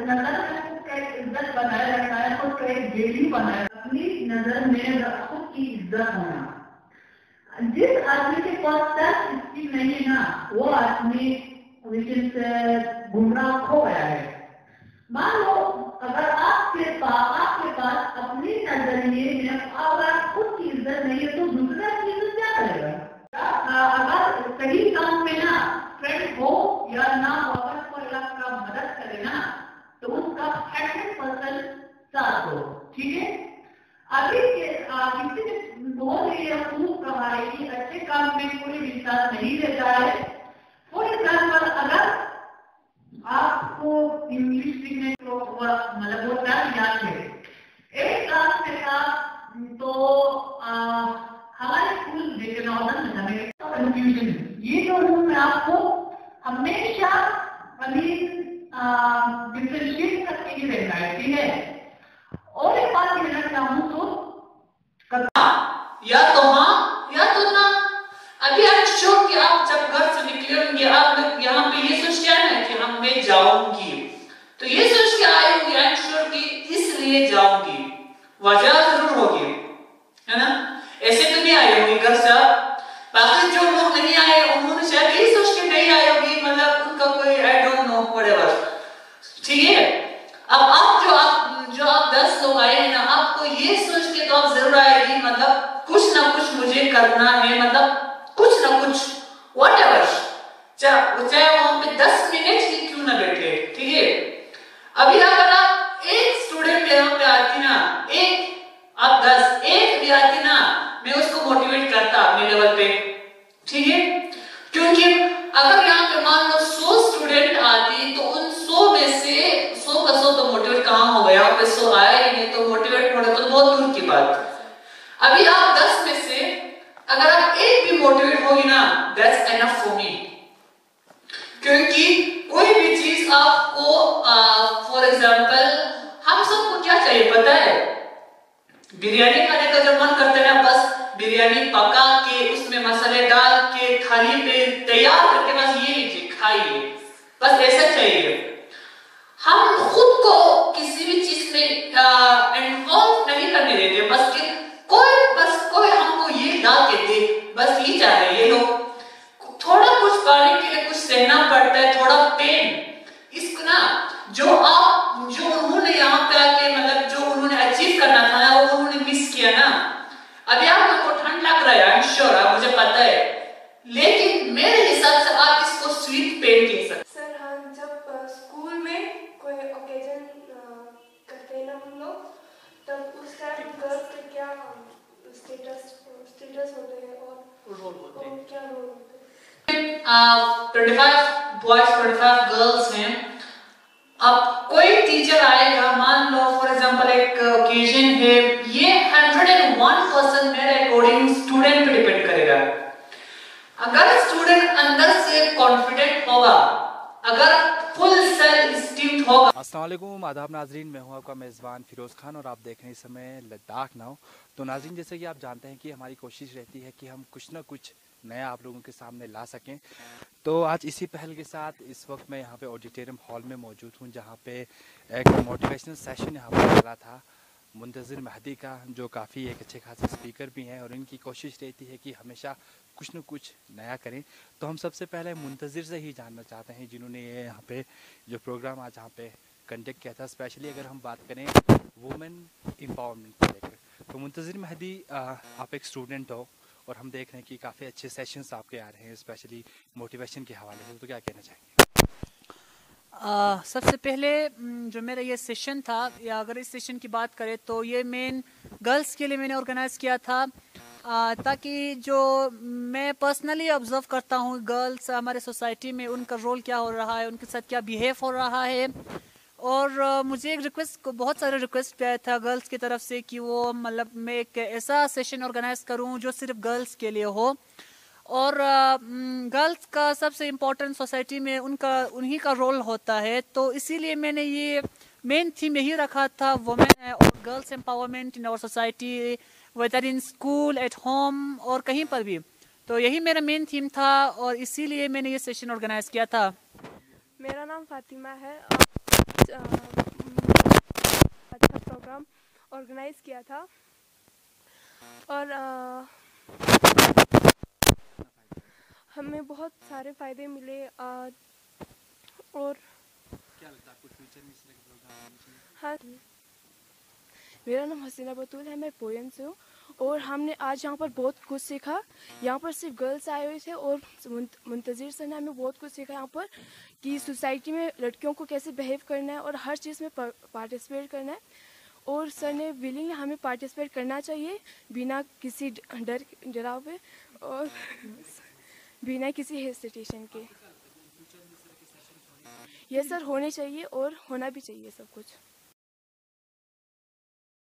नज़र में खुद इज़्ज़त बनाए रखना है, खुद एक डेली बनाए अपनी नज़र में खुद की इज़्ज़त होना। जिस आदमी के पास सेल्फ स्टीम नहीं ना, वो आदमी से गुमराह खो गया है। मान लो, अगर आपके पास आपके पास अपनी नज़रिए में अगर खुद की इज़्ज़त नहीं है तो दूसरा की इज़्ज़त क्या करेगा अगर सही काम में ना फ्रेंड हो या ना हो अगर कोई आपका मदद करे ना तो उसका हंड्रेड परसेंट साथ हो ठीक है? अभी ने बोल रही है अच्छे काम में कोई विश्वास नहीं रहता है। फॉर एग्ज़ाम्पल अगर आपको इंग्लिश सीखने को मतलब वो टाइम याद है? एक क्लास में था तो हमारे स्कूल में हमें कंफ्यूजन ये जो हूँ मैं आपको हमेशा अभी डिफ्रेंशिएट करके ही रहना है, ठीक है और एक बात कहना चाहूँ तो या तो हाँ या तो ना अभी आप श्योर कि आप जब घर से निकले होंगे आप लोग यहाँ पे ये सोच के आए कि हम मैं जाऊँगी तो ये सोच के आए होंगे आई एम श्योर कि इसलिए जाऊँगी। वजह ज़रूर होगी, है ना? ऐसे तो नहीं आए होंगे, घर से। बाकी जो लोग नहीं आए, उन्होंने शायद यही सोच के नहीं आए होंगे मतलब उनका कोई आई डोंट नो व्हाटएवर ठीक है? अब आप जो आप जो आप दस लोग आए हैं ना, आपको ये सोच के तो आप ज़रूर आएगी मतलब कुछ ना कुछ मुझे करना है मतलब कुछ ना कुछ वट एवर चाहे वहाँ पे दस मिनट ही क्यों ना बैठे ठीक है अभी अगर आप एक स्टूडेंट यहाँ पे आती ना एक आप दस एक ना, मैं उसको मोटिवेट करता अपने लेवल पे। ठीक है? क्योंकि अगर यहाँ पे मान लो सौ स्टूडेंट आती तो उन सौ में से सौ का सौ तो मोटिवेट कहाँ हो गया? पे सौ आया ही नहीं तो मोटिवेट हो तो बहुत दूर की बात। अभी आप दस में से अगर आप एक भी मोटिवेट होगी ना दैट्स एनफ फॉर मी क्योंकि कोई भी चीज़ आपको फॉर एग्जांपल हम सबको क्या चाहिए पता है? बिरयानी खाने का जब मन करता है ना, बस बिरयानी पका के, उसमें मसाले डाल के, थाली पे तैयार करके बस ये लीजिए खाइए। बस ऐसा चाहिए। हम खुद को किसी भी चीज़ में इन्वॉल्व नहीं करने देते, बस कि कोई, बस कोई हमको ये डाल के दे, बस ये चाह रही ये लोग थोड़ा कुछ पाने के लिए कुछ सहना पड़ता है थोड़ा पेन इसको ना जो आप जो उन्होंने यहाँ पे आके मतलब जो उन्होंने अचीव करना था ना वो उन्होंने मिस किया ना अभी आप लोग को ठंड लग रहा है आई एम श्योर आप मुझे पता है लेकिन मेरे हिसाब से आप इसको स्वीट पेन कह सकते सर हम जब स्कूल में कोई ओकेजन करते हैं ना हम लोग तब उस टाइम गर्ल्स के क्या स्टेटस स्टेटस होते हैं और रोल होते हैं और क्या रोल होते हैं ट्वेंटी बॉयज़ ट्वेंटी गर्ल्स हैं। अब कोई टीचर आएगा, मान लो फॉर एग्जांपल एक ओकेजन है, ये हंड्रेड एंड वन परसेंट मेरे अकॉर्डिंग स्टूडेंट पे डिपेंड करेगा। अगर स्टूडेंट अंदर से कॉन्फिडेंट होगा, अगर फुल आदाब नाजरीन, मैं हूँ आपका मेज़बान फ़िरोज़ खान और आप देख रहे हैं इस समय लद्दाख नाव तो नाजरीन, जैसे कि आप जानते हैं कि हमारी कोशिश रहती है कि हम कुछ ना कुछ नया आप लोगों के सामने ला सकें। तो आज इसी पहल के साथ इस वक्त मैं यहाँ पे ऑडिटोरियम हॉल में मौजूद हूँ, जहाँ पे एक मोटिवेशनल सेशन यहाँ पर चला था। मुंतज़र महदी का, जो काफ़ी एक अच्छे खासे स्पीकर भी हैं और इनकी कोशिश रहती है कि हमेशा कुछ न कुछ नया करें। तो हम सबसे पहले मुंतज़र से ही जानना चाहते हैं, जिन्होंने ये यहाँ पे जो प्रोग्राम आज यहाँ पे कंडक्ट किया था स्पेशली अगर हम बात करें वुमेन एम्पावरमेंट को लेकर। तो मुंतज़र महदी आप एक स्टूडेंट हो और हम देख रहे हैं कि काफ़ी अच्छे सेशंस आपके आ रहे हैं स्पेशली मोटिवेशन के हवाले से। तो क्या कहना चाहेंगे? सबसे पहले जो मेरा ये सेशन था या अगर इस सेशन की बात करें तो ये मेन गर्ल्स के लिए मैंने ऑर्गेनाइज किया था। आ, ताकि जो मैं पर्सनली ऑब्ज़र्व करता हूँ गर्ल्स हमारे सोसाइटी में उनका रोल क्या हो रहा है उनके साथ क्या बिहेव हो रहा है और मुझे एक रिक्वेस्ट बहुत सारे रिक्वेस्ट पे आया था गर्ल्स की तरफ़ से कि वो मतलब मैं एक ऐसा सेशन ऑर्गेनाइज करूँ जो सिर्फ़ गर्ल्स के लिए हो। और गर्ल्स का सबसे इम्पोर्टेंट सोसाइटी में उनका उन्हीं का रोल होता है। तो इसीलिए मैंने ये मेन थीम यही रखा था वुमेन और girls empowerment in our society whether in school at home और कहीं पर भी। तो यही मेरा मेन थीम था और इसीलिए मैंने ये सेशन ऑर्गेनाइज किया था। मेरा नाम फातिमा है अ, अच्छा प्रोग्राम ऑर्गेनाइज किया था। और अ, हमें बहुत सारे फ़ायदे मिले अ, और क्या लगता है आपको फ्यूचर में इस तरह के प्रोग्राम हाँ। मेरा नाम हसीना बतूल है मैं पोयम से हूँ। और हमने आज यहाँ पर बहुत कुछ सीखा। यहाँ पर सिर्फ़ गर्ल्स आए हुए थे और मुंतजिर सर ने हमें बहुत कुछ सीखा यहाँ पर कि सोसाइटी में लड़कियों को कैसे बिहेव करना है और हर चीज़ में पार्टिसिपेट करना है। और सर ने विलिंग हमें पार्टिसिपेट करना चाहिए बिना किसी डर डरावे और बिना किसी हेजिटेशन के। ये सर, होने चाहिए और होना भी चाहिए सब कुछ।